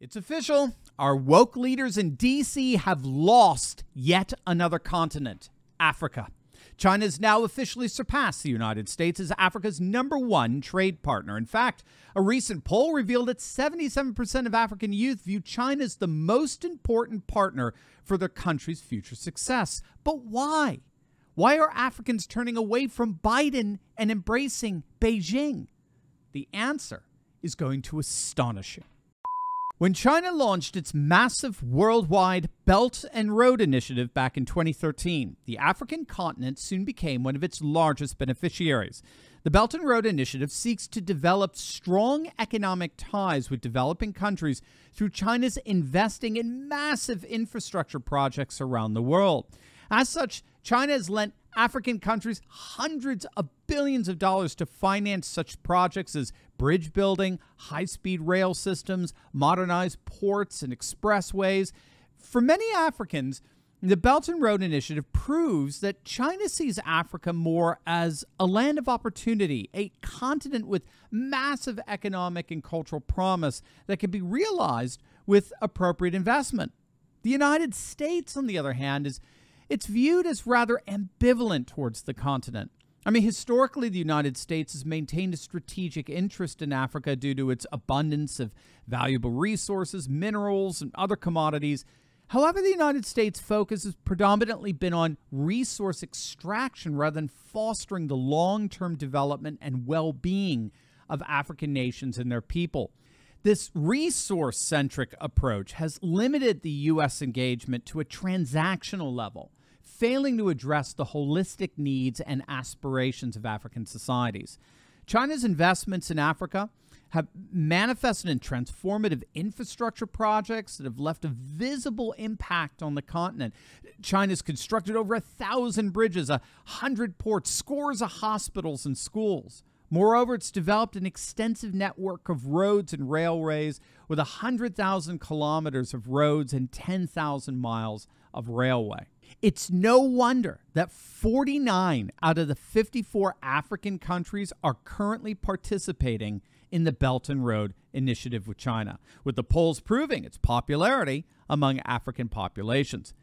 It's official. Our woke leaders in DC have lost yet another continent Africa. China has now officially surpassed the United States as Africa's number one trade partner. In fact, a recent poll revealed that 77% of African youth view China as the most important partner for their country's future success. But why? Why are Africans turning away from Biden and embracing Beijing? The answer is going to astonish you. When China launched its massive worldwide Belt and Road Initiative back in 2013, the African continent soon became one of its largest beneficiaries. The Belt and Road Initiative seeks to develop strong economic ties with developing countries through China's investing in massive infrastructure projects around the world. As such, China has lent African countries hundreds of billions of dollars to finance such projects as bridge building, high speed rail systems, modernized ports and expressways. For many Africans, the Belt and Road Initiative proves that China sees Africa more as a land of opportunity, a continent with massive economic and cultural promise that can be realized with appropriate investment. The United States, on the other hand, is it's viewed as rather ambivalent towards the continent. I mean, historically, the United States has maintained a strategic interest in Africa due to its abundance of valuable resources, minerals, and other commodities. However, the United States' focus has predominantly been on resource extraction rather than fostering the long term development and well being of African nations and their people. This resource centric approach has limited the U.S. engagement to a transactional level failing to address the holistic needs and aspirations of African societies. China's investments in Africa have manifested in transformative infrastructure projects that have left a visible impact on the continent. China's constructed over a thousand bridges, a hundred ports, scores of hospitals and schools. Moreover, it's developed an extensive network of roads and railways with 100,000 kilometers of roads and 10,000 miles of railway. It's no wonder that 49 out of the 54 African countries are currently participating in the Belt and Road Initiative with China, with the polls proving its popularity among African populations.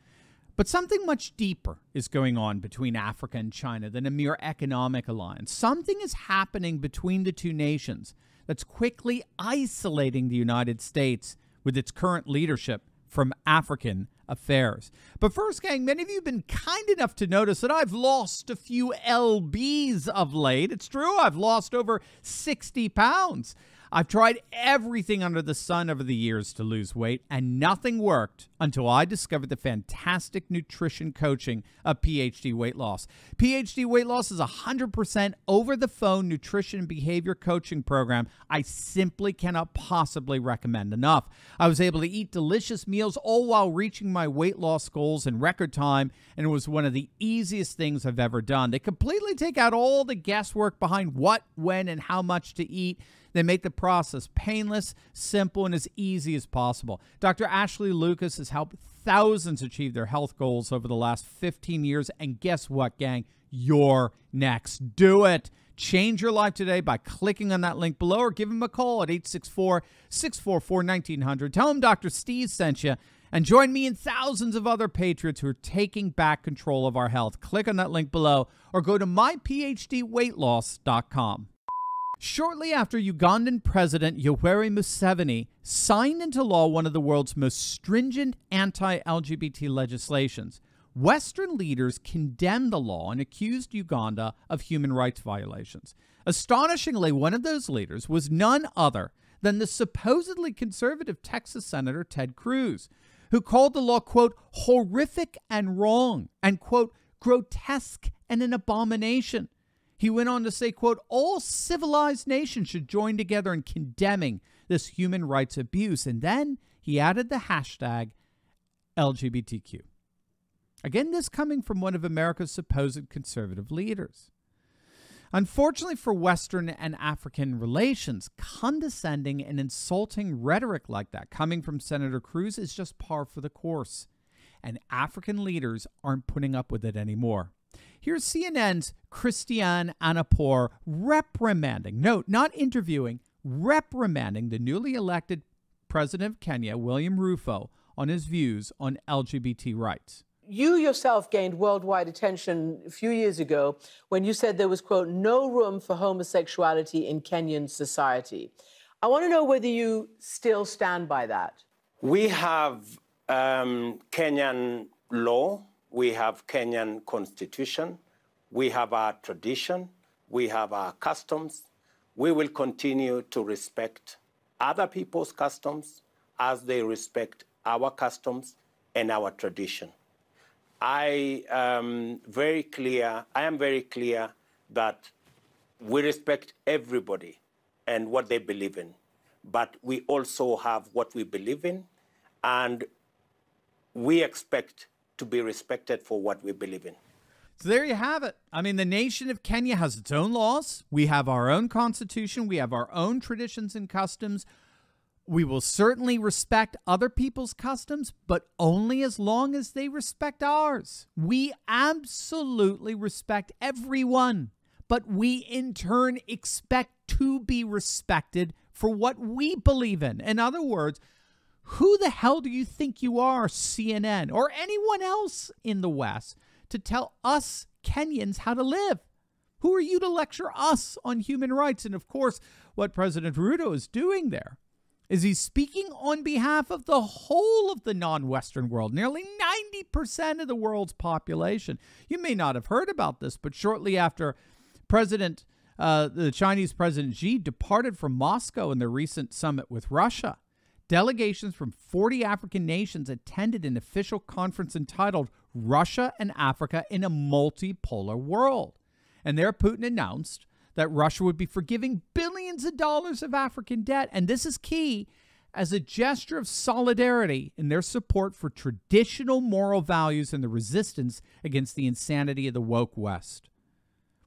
But something much deeper is going on between Africa and China than a mere economic alliance. Something is happening between the two nations that's quickly isolating the United States with its current leadership from African affairs. But first, gang, many of you have been kind enough to notice that I've lost a few LBs of late. It's true, I've lost over 60 pounds. I've tried everything under the sun over the years to lose weight, and nothing worked until I discovered the fantastic nutrition coaching of PhD Weight Loss. PhD Weight Loss is a 100% over the phone nutrition and behavior coaching program I simply cannot possibly recommend enough. I was able to eat delicious meals all while reaching my weight loss goals in record time, and it was one of the easiest things I've ever done. They completely take out all the guesswork behind what, when, and how much to eat. They make the process painless, simple, and as easy as possible. Dr. Ashley Lucas has helped thousands achieve their health goals over the last 15 years. And guess what, gang? You're next. Do it. Change your life today by clicking on that link below or give him a call at 864 644 1900. Tell him Dr. Steve sent you and join me and thousands of other patriots who are taking back control of our health. Click on that link below or go to myphdweightloss.com. Shortly after Ugandan President Yoweri Museveni signed into law one of the world's most stringent anti LGBT legislations, Western leaders condemned the law and accused Uganda of human rights violations. Astonishingly, one of those leaders was none other than the supposedly conservative Texas Senator Ted Cruz, who called the law, quote, horrific and wrong, and, quote, grotesque and an abomination. He went on to say, quote, all civilized nations should join together in condemning this human rights abuse. And then he added the hashtag LGBTQ. Again, this coming from one of America's supposed conservative leaders. Unfortunately for Western and African relations, condescending and insulting rhetoric like that coming from Senator Cruz is just par for the course. And African leaders aren't putting up with it anymore. Here's CNN's Christiane Amanpour reprimanding, note, not interviewing, reprimanding the newly elected President of Kenya, William Ruto, on his views on LGBT rights. You yourself gained worldwide attention a few years ago when you said there was, quote, no room for homosexuality in Kenyan society. I want to know whether you still stand by that. We have um, Kenyan law, we have Kenyan constitution, we have our tradition, we have our customs. We will continue to respect other people's customs as they respect our customs and our tradition. I am very clear, I am very clear that we respect everybody and what they believe in, but we also have what we believe in, and we expect to be respected for what we believe in. So there you have it. I mean, the nation of Kenya has its own laws. We have our own constitution. We have our own traditions and customs. We will certainly respect other people's customs, but only as long as they respect ours. We absolutely respect everyone, but we in turn expect to be respected for what we believe in. In other words, who the hell do you think you are, CNN, or anyone else in the West? to tell us Kenyans how to live. Who are you to lecture us on human rights? And of course, what President Ruto is doing there is he's speaking on behalf of the whole of the non Western world, nearly 90% of the world's population. You may not have heard about this, but shortly after President, uh, the Chinese President Xi departed from Moscow in the recent summit with Russia, Delegations from 40 African nations attended an official conference entitled Russia and Africa in a Multipolar World. And there, Putin announced that Russia would be forgiving billions of dollars of African debt. And this is key as a gesture of solidarity in their support for traditional moral values and the resistance against the insanity of the woke West.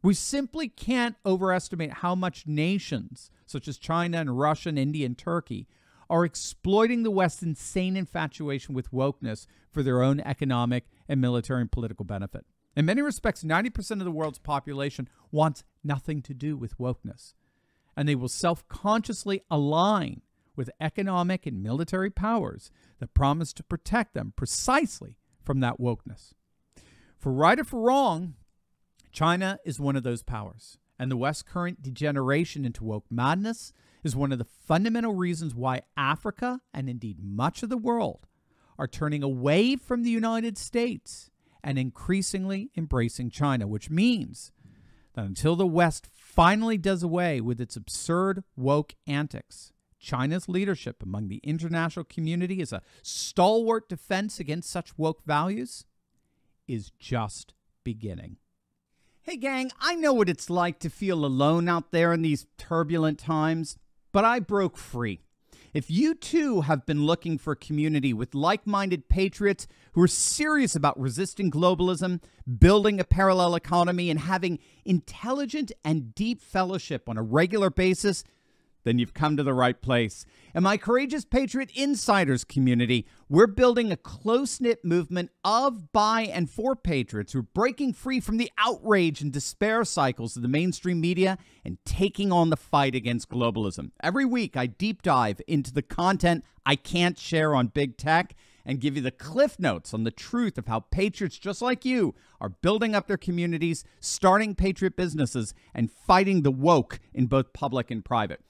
We simply can't overestimate how much nations, such as China and Russia and India and Turkey, are exploiting the West's insane infatuation with wokeness for their own economic and military and political benefit. In many respects, 90% of the world's population wants nothing to do with wokeness, and they will self consciously align with economic and military powers that promise to protect them precisely from that wokeness. For right or for wrong, China is one of those powers, and the West's current degeneration into woke madness is one of the fundamental reasons why Africa, and indeed much of the world, are turning away from the United States and increasingly embracing China, which means that until the West finally does away with its absurd woke antics, China's leadership among the international community as a stalwart defense against such woke values is just beginning. Hey, gang, I know what it's like to feel alone out there in these turbulent times but I broke free. If you too have been looking for community with like minded patriots who are serious about resisting globalism, building a parallel economy, and having intelligent and deep fellowship on a regular basis, then you've come to the right place. In my Courageous Patriot Insiders community, we're building a close knit movement of, by, and for patriots who are breaking free from the outrage and despair cycles of the mainstream media and taking on the fight against globalism. Every week, I deep dive into the content I can't share on big tech and give you the cliff notes on the truth of how patriots just like you are building up their communities, starting patriot businesses, and fighting the woke in both public and private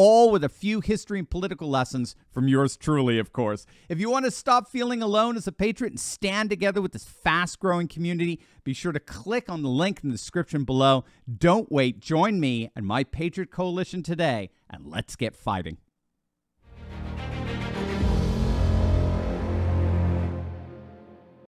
all with a few history and political lessons from yours truly, of course. If you want to stop feeling alone as a patriot and stand together with this fast growing community, be sure to click on the link in the description below. Don't wait. Join me and my Patriot Coalition today, and let's get fighting.